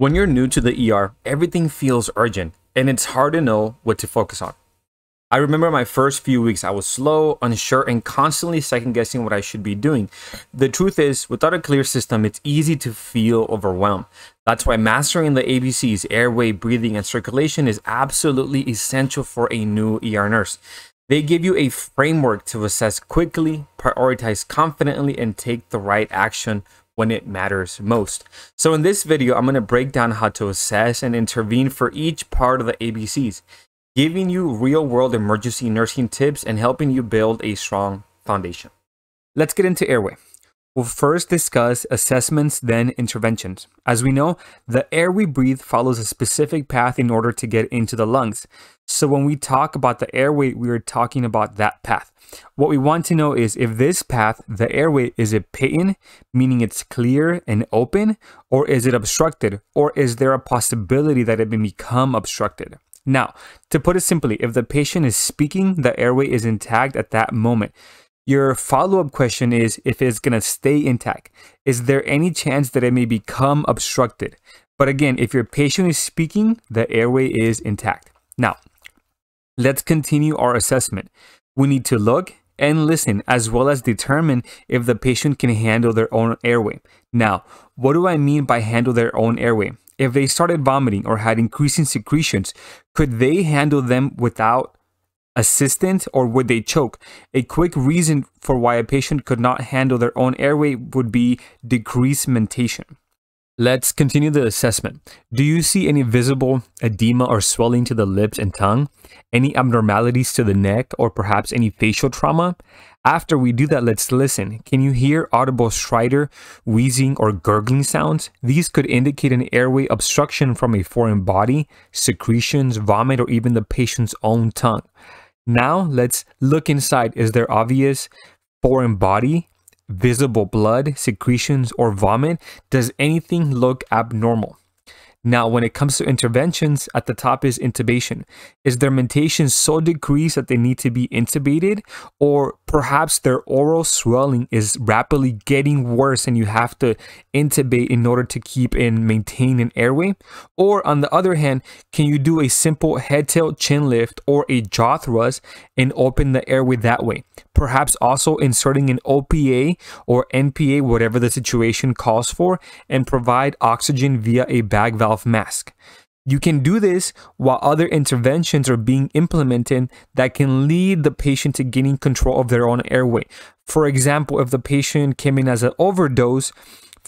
When you're new to the ER, everything feels urgent and it's hard to know what to focus on. I remember my first few weeks, I was slow, unsure, and constantly second guessing what I should be doing. The truth is, without a clear system, it's easy to feel overwhelmed. That's why mastering the ABCs, airway, breathing, and circulation is absolutely essential for a new ER nurse. They give you a framework to assess quickly, prioritize confidently, and take the right action when it matters most. So in this video, I'm going to break down how to assess and intervene for each part of the ABCs, giving you real world emergency nursing tips and helping you build a strong foundation. Let's get into airway. We'll first discuss assessments, then interventions. As we know, the air we breathe follows a specific path in order to get into the lungs. So when we talk about the airway, we are talking about that path. What we want to know is if this path, the airway, is it patent, meaning it's clear and open, or is it obstructed, or is there a possibility that it may become obstructed? Now, to put it simply, if the patient is speaking, the airway is intact at that moment. Your follow up question is if it's going to stay intact. Is there any chance that it may become obstructed? But again, if your patient is speaking, the airway is intact. Now, let's continue our assessment. We need to look and listen as well as determine if the patient can handle their own airway. Now, what do I mean by handle their own airway? If they started vomiting or had increasing secretions, could they handle them without assistant or would they choke? A quick reason for why a patient could not handle their own airway would be decreased mentation. Let's continue the assessment. Do you see any visible edema or swelling to the lips and tongue? Any abnormalities to the neck or perhaps any facial trauma? After we do that, let's listen. Can you hear audible stridor, wheezing, or gurgling sounds? These could indicate an airway obstruction from a foreign body, secretions, vomit, or even the patient's own tongue. Now let's look inside. Is there obvious foreign body, visible blood, secretions, or vomit? Does anything look abnormal? Now, when it comes to interventions, at the top is intubation. Is their mentation so decreased that they need to be intubated? Or perhaps their oral swelling is rapidly getting worse and you have to intubate in order to keep and maintain an airway? Or on the other hand, can you do a simple head tilt chin lift or a jaw thrust and open the airway that way? Perhaps also inserting an OPA or NPA, whatever the situation calls for, and provide oxygen via a bag valve mask. You can do this while other interventions are being implemented that can lead the patient to gaining control of their own airway. For example, if the patient came in as an overdose,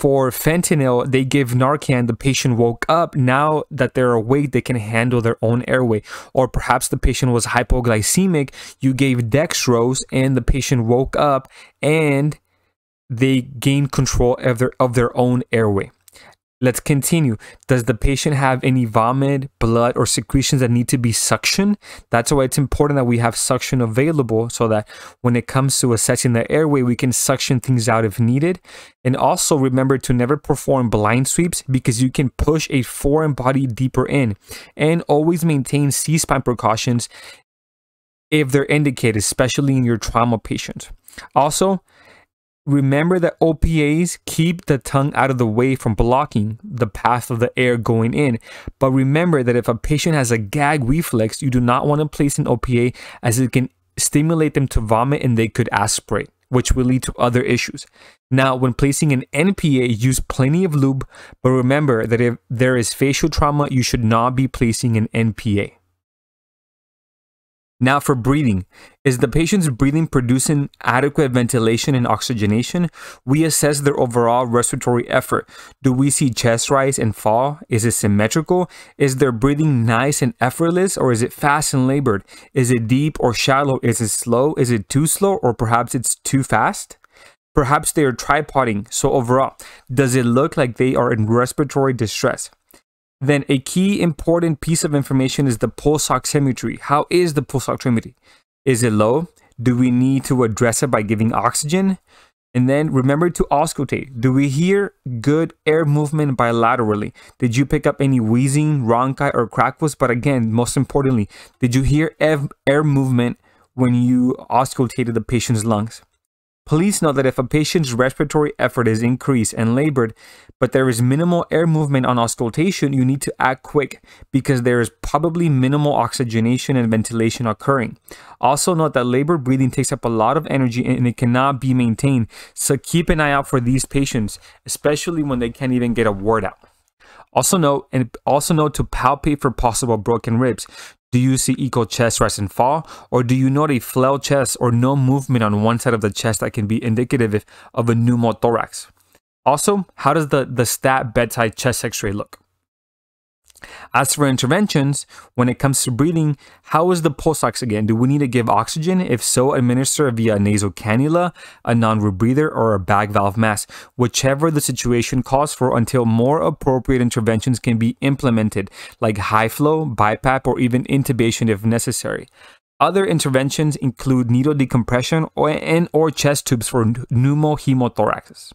for fentanyl, they give Narcan. The patient woke up. Now that they're awake, they can handle their own airway. Or perhaps the patient was hypoglycemic. You gave dextrose, and the patient woke up and they gain control of their of their own airway. Let's continue. Does the patient have any vomit, blood, or secretions that need to be suctioned? That's why it's important that we have suction available so that when it comes to assessing the airway, we can suction things out if needed. And also remember to never perform blind sweeps because you can push a foreign body deeper in. And always maintain C-spine precautions if they're indicated, especially in your trauma patients. Also, Remember that OPAs keep the tongue out of the way from blocking the path of the air going in. But remember that if a patient has a gag reflex, you do not want to place an OPA as it can stimulate them to vomit and they could aspirate, which will lead to other issues. Now, when placing an NPA, use plenty of lube, but remember that if there is facial trauma, you should not be placing an NPA. Now for breathing, is the patient's breathing producing adequate ventilation and oxygenation? We assess their overall respiratory effort. Do we see chest rise and fall? Is it symmetrical? Is their breathing nice and effortless or is it fast and labored? Is it deep or shallow? Is it slow? Is it too slow or perhaps it's too fast? Perhaps they are tripoding. So overall, does it look like they are in respiratory distress? Then a key important piece of information is the pulse oximetry. How is the pulse oximetry? Is it low? Do we need to address it by giving oxygen? And then remember to auscultate. Do we hear good air movement bilaterally? Did you pick up any wheezing, rhonchi, or crackles? But again, most importantly, did you hear air movement when you auscultated the patient's lungs? Please note that if a patient's respiratory effort is increased and labored, but there is minimal air movement on auscultation, you need to act quick because there is probably minimal oxygenation and ventilation occurring. Also note that labored breathing takes up a lot of energy and it cannot be maintained. So keep an eye out for these patients, especially when they can't even get a word out. Also note and also note to palpate for possible broken ribs. Do you see equal chest rise and fall, or do you note a flail chest or no movement on one side of the chest that can be indicative of a pneumothorax? Also, how does the, the stat bedside chest x-ray look? As for interventions, when it comes to breathing, how is the pulse ox again? Do we need to give oxygen? If so, administer via nasal cannula, a non-rebreather, or a bag valve mask, whichever the situation calls for until more appropriate interventions can be implemented, like high flow, BiPAP, or even intubation if necessary. Other interventions include needle decompression or, and or chest tubes for pneumohemothorax.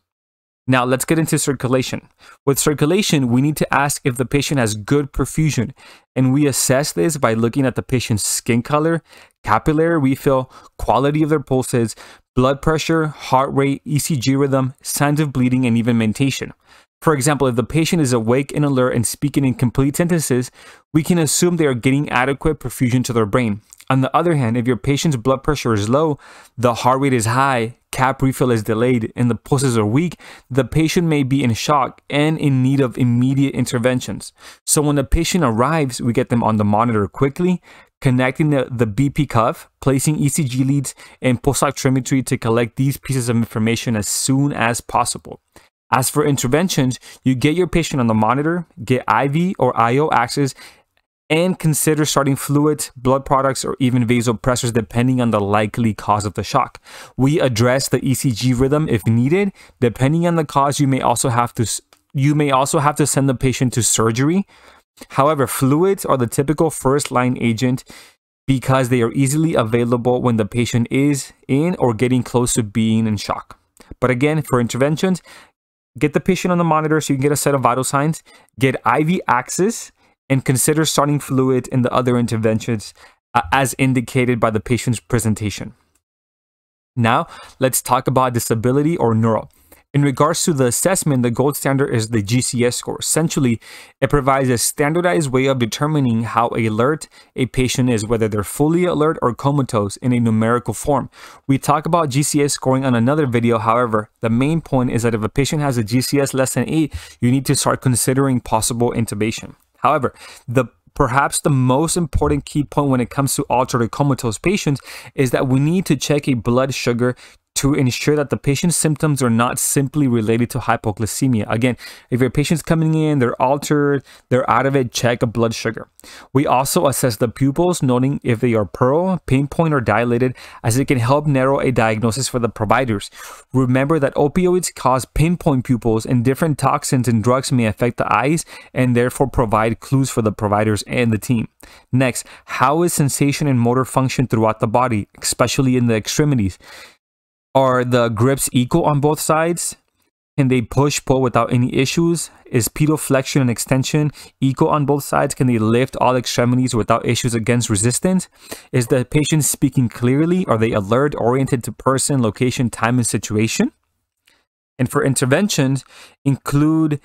Now let's get into circulation. With circulation, we need to ask if the patient has good perfusion, and we assess this by looking at the patient's skin color, capillary refill, quality of their pulses, blood pressure, heart rate, ECG rhythm, signs of bleeding, and even mentation. For example, if the patient is awake and alert and speaking in complete sentences, we can assume they are getting adequate perfusion to their brain. On the other hand, if your patient's blood pressure is low, the heart rate is high, cap refill is delayed, and the pulses are weak, the patient may be in shock and in need of immediate interventions. So when the patient arrives, we get them on the monitor quickly, connecting the, the BP cuff, placing ECG leads, and pulse oximetry to collect these pieces of information as soon as possible. As for interventions, you get your patient on the monitor, get IV or IO access, and consider starting fluids, blood products, or even vasopressors depending on the likely cause of the shock. We address the ECG rhythm if needed. Depending on the cause, you may also have to you may also have to send the patient to surgery. However, fluids are the typical first line agent because they are easily available when the patient is in or getting close to being in shock. But again, for interventions, get the patient on the monitor so you can get a set of vital signs, get IV access and consider starting fluid in the other interventions uh, as indicated by the patient's presentation. Now, let's talk about disability or neuro. In regards to the assessment, the gold standard is the GCS score. Essentially, it provides a standardized way of determining how alert a patient is, whether they're fully alert or comatose in a numerical form. We talk about GCS scoring on another video. However, the main point is that if a patient has a GCS less than 8, you need to start considering possible intubation. However, the perhaps the most important key point when it comes to altered or comatose patients is that we need to check a blood sugar to ensure that the patient's symptoms are not simply related to hypoglycemia. Again, if your patient's coming in, they're altered, they're out of it, check a blood sugar. We also assess the pupils, noting if they are pearl, pinpoint, or dilated, as it can help narrow a diagnosis for the providers. Remember that opioids cause pinpoint pupils, and different toxins and drugs may affect the eyes and therefore provide clues for the providers and the team. Next, how is sensation and motor function throughout the body, especially in the extremities? Are the grips equal on both sides? Can they push pull without any issues? Is pedal flexion and extension equal on both sides? Can they lift all extremities without issues against resistance? Is the patient speaking clearly? Are they alert, oriented to person, location, time, and situation? And for interventions, include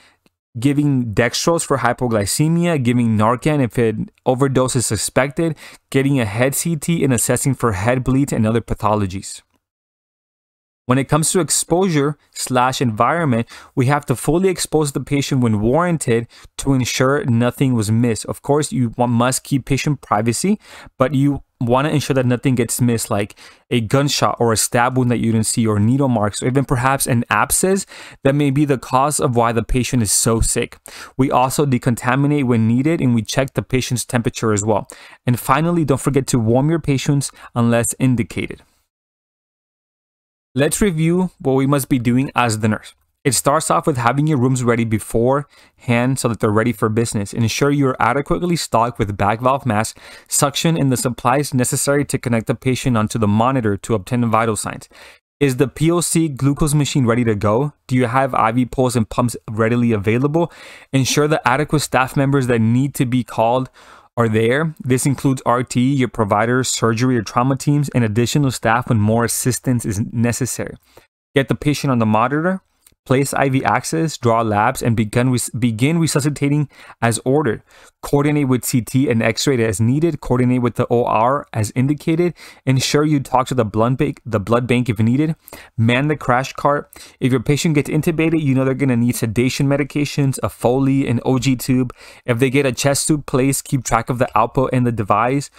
giving dextrose for hypoglycemia, giving Narcan if an overdose is suspected, getting a head CT, and assessing for head bleeds and other pathologies. When it comes to exposure slash environment, we have to fully expose the patient when warranted to ensure nothing was missed. Of course, you must keep patient privacy, but you want to ensure that nothing gets missed, like a gunshot or a stab wound that you didn't see, or needle marks, or even perhaps an abscess that may be the cause of why the patient is so sick. We also decontaminate when needed and we check the patient's temperature as well. And finally, don't forget to warm your patients unless indicated. Let's review what we must be doing as the nurse. It starts off with having your rooms ready beforehand so that they're ready for business. Ensure you're adequately stocked with bag valve masks, suction, and the supplies necessary to connect the patient onto the monitor to obtain vital signs. Is the POC glucose machine ready to go? Do you have IV poles and pumps readily available? Ensure the adequate staff members that need to be called are there. This includes RT, your providers, surgery or trauma teams, and additional staff when more assistance is necessary. Get the patient on the monitor, place IV access, draw labs, and begin, res- begin resuscitating as ordered. Coordinate with CT and X-ray as needed. Coordinate with the OR as indicated. Ensure you talk to the blood bank, the blood bank if needed. Man the crash cart. If your patient gets intubated, you know they're gonna need sedation medications, a Foley, an OG tube. If they get a chest tube placed, keep track of the output and the device.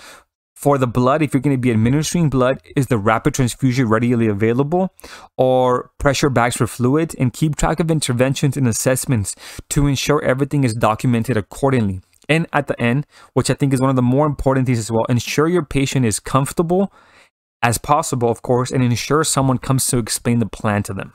For the blood, if you're going to be administering blood, is the rapid transfusion readily available or pressure bags for fluids and keep track of interventions and assessments to ensure everything is documented accordingly. And at the end, which I think is one of the more important things as well, ensure your patient is comfortable as possible, of course, and ensure someone comes to explain the plan to them.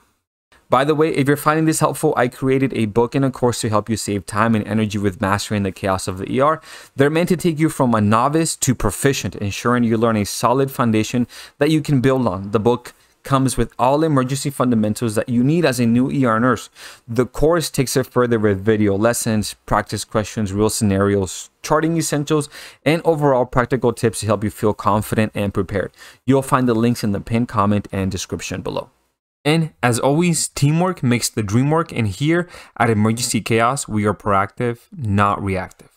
By the way, if you're finding this helpful, I created a book and a course to help you save time and energy with mastering the chaos of the ER. They're meant to take you from a novice to proficient, ensuring you learn a solid foundation that you can build on. The book comes with all emergency fundamentals that you need as a new ER nurse. The course takes it further with video lessons, practice questions, real scenarios, charting essentials, and overall practical tips to help you feel confident and prepared. You'll find the links in the pinned comment and description below. And as always, teamwork makes the dream work. And here at Emergency Chaos, we are proactive, not reactive.